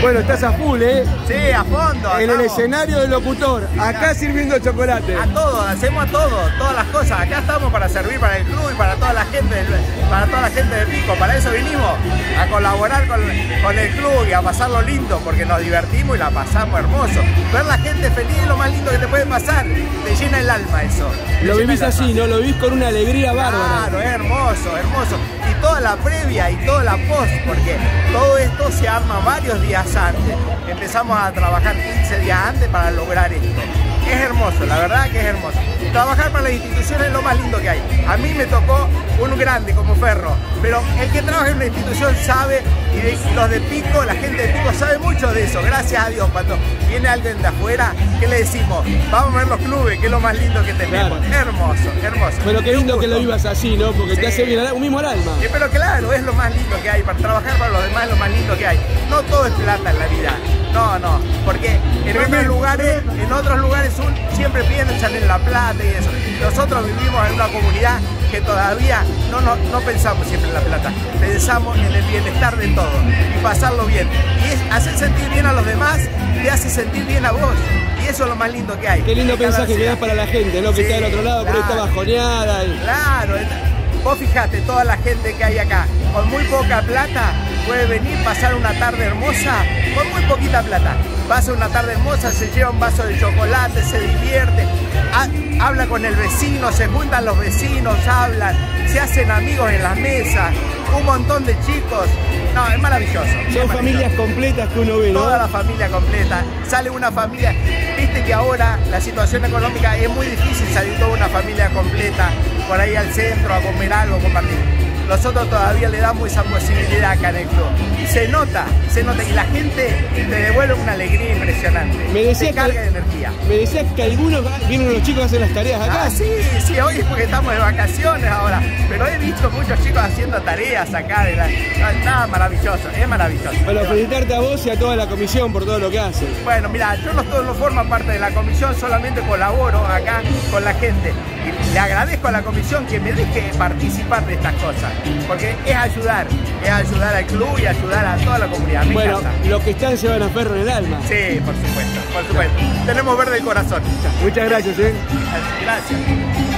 Bueno, estás a full, ¿eh? Sí, a fondo. En el escenario del locutor, acá sirviendo chocolate. A todo, hacemos a todo, todas las cosas. Acá estamos para servir para el club y para toda la gente, para toda la gente de Pico. Para eso vinimos, a colaborar con, con el club y a pasarlo lindo, porque nos divertimos y la pasamos hermoso. Ver la gente feliz es lo más lindo que te puede pasar. Te llena el alma eso. Lo vivís así, ¿no? Lo vivís con una alegría bárbara. Claro, es hermoso, hermoso. Toda la previa y toda la post, porque todo esto se arma varios días antes. Empezamos a trabajar 15 días antes para lograr esto. Hermoso, la verdad que es hermoso. Trabajar para las instituciones es lo más lindo que hay. A mí me tocó un grande como Ferro, pero el que trabaja en una institución sabe, y los de Pico, la gente de Pico sabe mucho de eso, gracias a Dios. Cuando viene alguien de afuera, ¿qué le decimos? Vamos a ver los clubes, que es lo más lindo que tenemos. Hermoso, hermoso. Pero qué lindo que lo vivas así, ¿no? Porque te hace bien un mismo al alma. pero claro, es lo más lindo que hay. Para trabajar para los demás es lo más lindo que hay. No todo es plata en la vida. No, no, porque en otros lugares, en otros lugares siempre piensan en la plata y eso. Nosotros vivimos en una comunidad que todavía no, no, no pensamos siempre en la plata, pensamos en el bienestar de todos y pasarlo bien. Y es hacer sentir bien a los demás te hace sentir bien a vos. Y eso es lo más lindo que hay. Qué lindo mensaje que das para la gente, ¿no? Que está del otro lado, claro, está bajoneada. Claro, vos fijate, toda la gente que hay acá, con muy poca plata, puede venir, pasar una tarde hermosa con poquita plata. Pasa una tarde hermosa, se lleva un vaso de chocolate, se divierte, habla con el vecino, se juntan los vecinos, hablan, se hacen amigos en las mesas, un montón de chicos. No, es maravilloso. Son familias completas que uno ve, ¿no? Toda la familia completa. Sale una familia. Viste que ahora la situación económica es muy difícil salir toda una familia completa por ahí al centro a comer algo, compartir nosotros todavía le damos esa posibilidad acá en el club. Se nota, se nota, y la gente te devuelve una alegría impresionante. Me decía carga de energía. Me decías que algunos vienen los chicos a hacer las tareas acá. Ah, sí, sí, hoy es porque estamos de vacaciones ahora, pero he visto muchos chicos haciendo tareas acá. De la... Nada, maravilloso, es maravilloso. Bueno, felicitarte a vos y a toda la comisión por todo lo que haces. Bueno, mira, yo no, no formo parte de la comisión, solamente colaboro acá con la gente. Y le agradezco a la comisión que me deje participar de estas cosas porque es ayudar, es ayudar al club y ayudar a toda la comunidad. bueno, los que están se van a perro en el alma. Sí, por supuesto, por supuesto. Tenemos verde el corazón. Muchas gracias, ¿eh? Gracias.